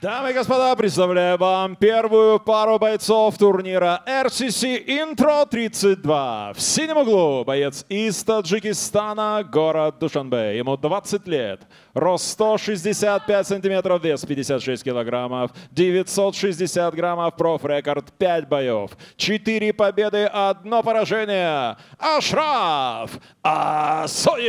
Дамы и господа, представляю вам первую пару бойцов турнира RCC Intro 32. В синем углу боец из Таджикистана, город Душанбе. Ему 20 лет. Рост 165 сантиметров, вес 56 килограммов, 960 граммов, профрекорд 5 боев, 4 победы, одно поражение. Ашраф Асоев.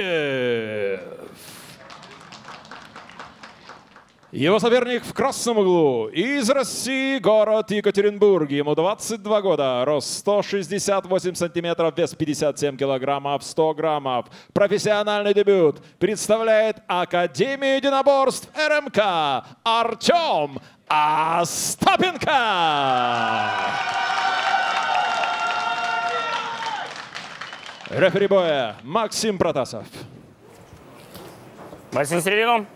Его соперник в красном углу. Из России, город Екатеринбург. Ему 22 года. Рост 168 сантиметров, вес 57 килограммов, 100 граммов. Профессиональный дебют. Представляет Академию единоборств РМК Артем Остапенко. Рефери боя Максим Протасов. Борис середину.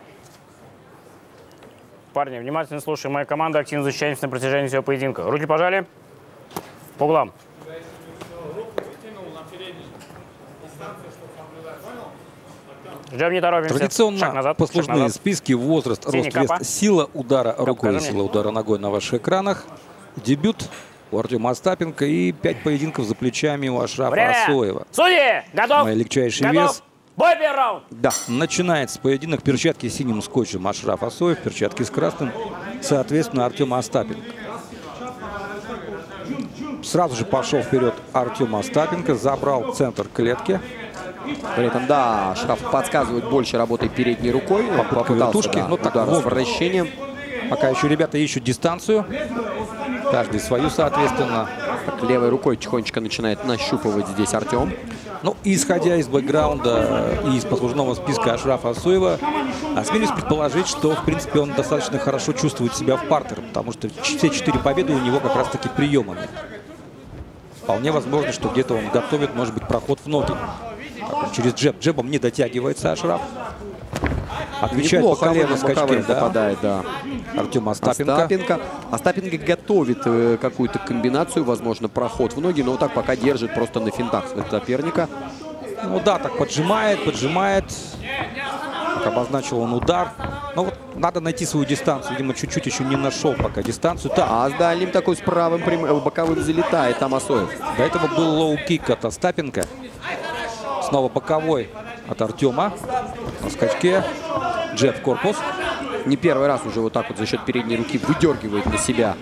Парни, внимательно слушаем мою команду, активно защищаемся на протяжении всего поединка. Руки пожали. По углам. Ждем, не торопимся. Традиционно шаг назад, послужные шаг назад. списки, возраст, Синий рост, вес, капа. сила удара рукой сила удара ногой на ваших экранах. Дебют у Артема Остапенко и пять поединков за плечами у Ашрафа Время! Асоева. Судьи! Готов! Мой легчайший Готов! вес. Бой первый раунд! Да, начинается поединок. Перчатки с синим скотчем Ашраф Асоев, перчатки с красным, соответственно, Артема Остапенко. Сразу же пошел вперед Артем Остапенко, забрал центр клетки. При этом, да, Шраф подсказывает больше работой передней рукой. Попытка попытался, вертушки, да, но так удар с вовремя. вращением. Пока еще ребята ищут дистанцию. Каждый свою, соответственно. Так, левой рукой тихонечко начинает нащупывать здесь Артем. Ну, исходя из бэкграунда и из послужного списка Ашрафа Асуева, осмелюсь предположить, что, в принципе, он достаточно хорошо чувствует себя в партере, потому что все четыре победы у него как раз-таки приемами. Вполне возможно, что где-то он готовит, может быть, проход в ноги. Через джеб. Джебом не дотягивается Ашраф. Отвечает Неплохо на скачке, боковым да. попадает, да. Артем Остапенко. Остапенко. Остапенко готовит э, какую-то комбинацию, возможно, проход в ноги, но вот так пока держит просто на финтах соперника. Ну да, так поджимает, поджимает. Так обозначил он удар. Но вот надо найти свою дистанцию. Видимо, чуть-чуть еще не нашел пока дистанцию. Так, А с дальним такой с правым прям- э, боковым залетает там Асоев. до этого был лоу-кик от Астапенко. Снова боковой от Артема. На скачке. Джеб в корпус. Не первый раз уже вот так вот за счет передней руки выдергивает на себя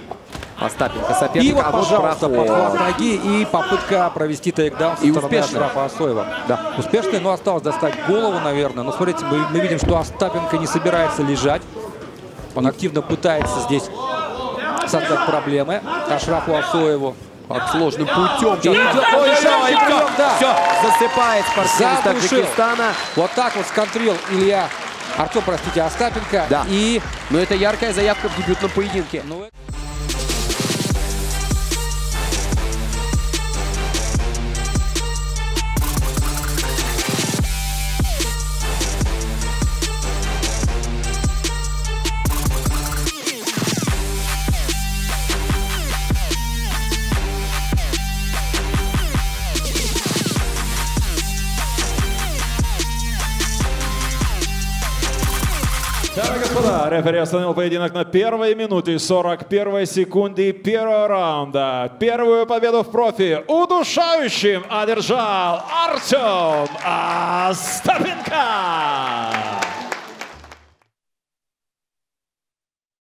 Астапенко И соперника. вот, а вот пожалуйста, проход. подхват ноги и попытка провести тейкдаун со И стороны успешно. Ашрафа Асоева. Да. Успешный, но осталось достать голову, наверное. Но смотрите, мы, мы видим, что Астапенко не собирается лежать. Он активно пытается здесь создать проблемы Ашрафу Асоеву. Как сложным путем. И идет Ой, и прием, да. Все, засыпает спортсмен. Таджикистана. Вот так вот сконтрил Илья, Артем, простите, Остапенко. Да. И Но это яркая заявка в дебютном поединке. ну, Дамы и господа, рефери остановил поединок на первой минуте 41 секунде первого раунда. Первую победу в профи удушающим одержал Артем Остапенко.